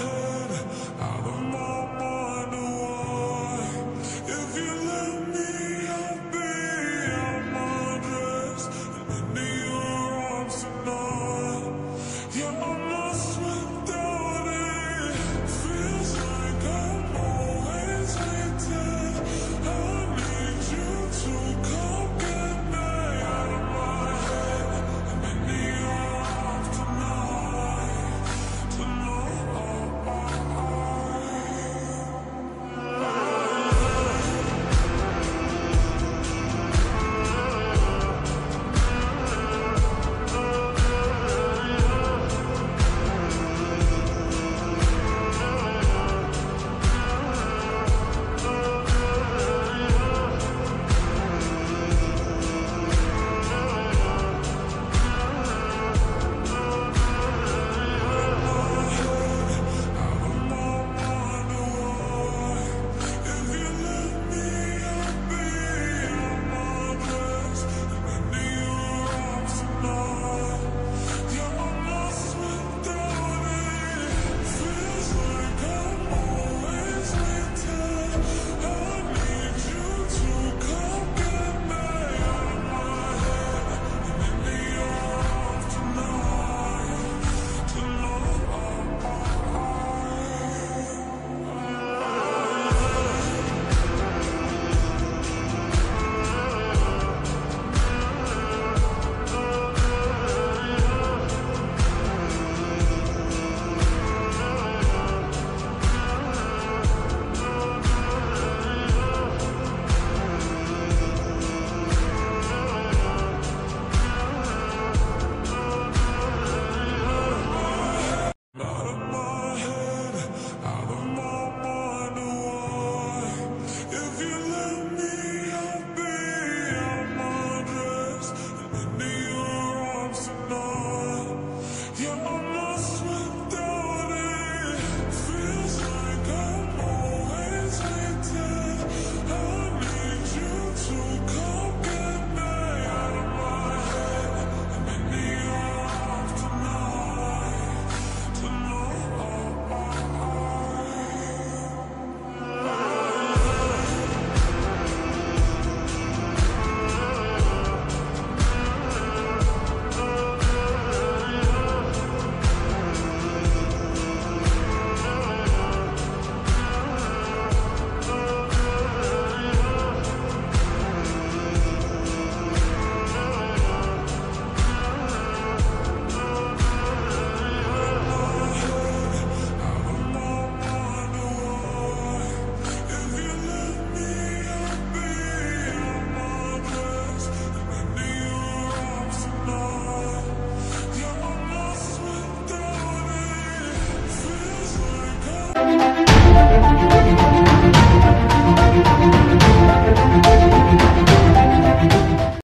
head, out of my mind.